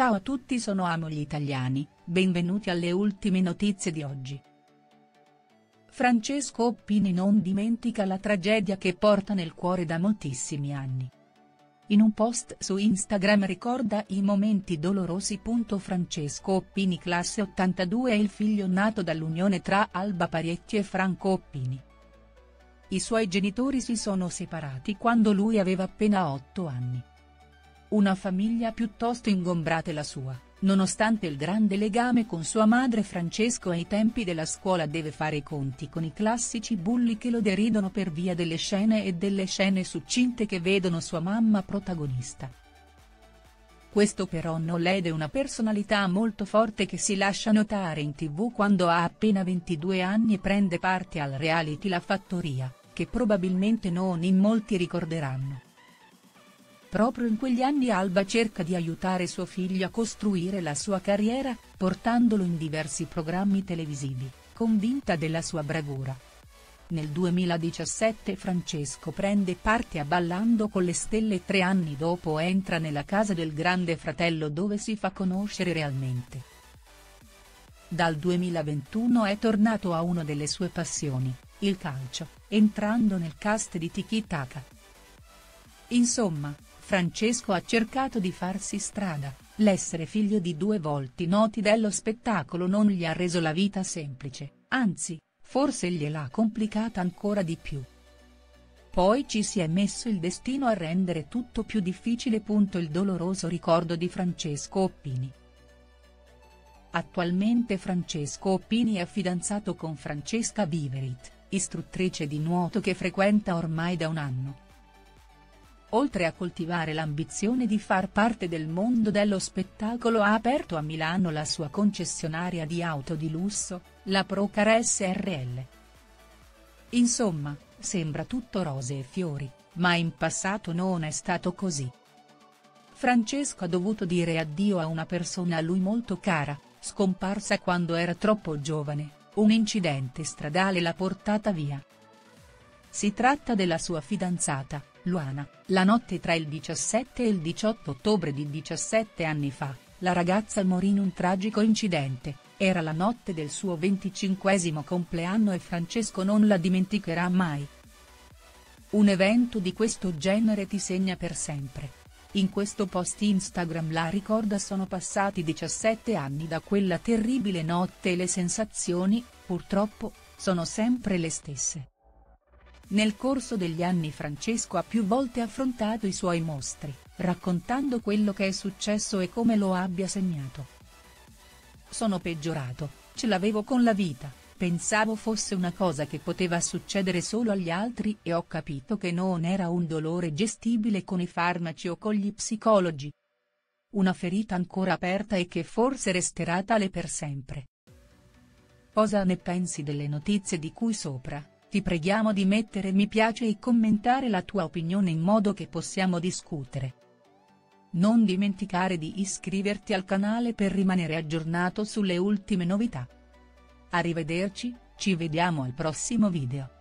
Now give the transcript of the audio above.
Ciao a tutti sono Amo gli italiani, benvenuti alle ultime notizie di oggi. Francesco Oppini non dimentica la tragedia che porta nel cuore da moltissimi anni. In un post su Instagram ricorda i momenti dolorosi. Francesco Oppini classe 82 è il figlio nato dall'unione tra Alba Parietti e Franco Oppini. I suoi genitori si sono separati quando lui aveva appena 8 anni. Una famiglia piuttosto ingombrata la sua, nonostante il grande legame con sua madre Francesco ai tempi della scuola deve fare i conti con i classici bulli che lo deridono per via delle scene e delle scene succinte che vedono sua mamma protagonista. Questo però non lede una personalità molto forte che si lascia notare in tv quando ha appena 22 anni e prende parte al reality La Fattoria, che probabilmente non in molti ricorderanno. Proprio in quegli anni Alba cerca di aiutare suo figlio a costruire la sua carriera, portandolo in diversi programmi televisivi, convinta della sua bravura. Nel 2017 Francesco prende parte a Ballando con le stelle e tre anni dopo entra nella casa del grande fratello dove si fa conoscere realmente. Dal 2021 è tornato a una delle sue passioni, il calcio, entrando nel cast di Tiki Taka. Insomma, Francesco ha cercato di farsi strada, l'essere figlio di due volti noti dello spettacolo non gli ha reso la vita semplice, anzi, forse gliel'ha complicata ancora di più. Poi ci si è messo il destino a rendere tutto più difficile. Il doloroso ricordo di Francesco Oppini. Attualmente Francesco Oppini è fidanzato con Francesca Viverit, istruttrice di nuoto che frequenta ormai da un anno. Oltre a coltivare l'ambizione di far parte del mondo dello spettacolo ha aperto a Milano la sua concessionaria di auto di lusso, la Procar SRL. Insomma, sembra tutto rose e fiori, ma in passato non è stato così. Francesco ha dovuto dire addio a una persona a lui molto cara, scomparsa quando era troppo giovane, un incidente stradale l'ha portata via. Si tratta della sua fidanzata, Luana, la notte tra il 17 e il 18 ottobre di 17 anni fa, la ragazza morì in un tragico incidente, era la notte del suo 25 compleanno e Francesco non la dimenticherà mai. Un evento di questo genere ti segna per sempre. In questo post Instagram la ricorda sono passati 17 anni da quella terribile notte e le sensazioni, purtroppo, sono sempre le stesse. Nel corso degli anni Francesco ha più volte affrontato i suoi mostri, raccontando quello che è successo e come lo abbia segnato. Sono peggiorato, ce l'avevo con la vita, pensavo fosse una cosa che poteva succedere solo agli altri e ho capito che non era un dolore gestibile con i farmaci o con gli psicologi. Una ferita ancora aperta e che forse resterà tale per sempre. Cosa ne pensi delle notizie di cui sopra? Ti preghiamo di mettere mi piace e commentare la tua opinione in modo che possiamo discutere. Non dimenticare di iscriverti al canale per rimanere aggiornato sulle ultime novità. Arrivederci, ci vediamo al prossimo video.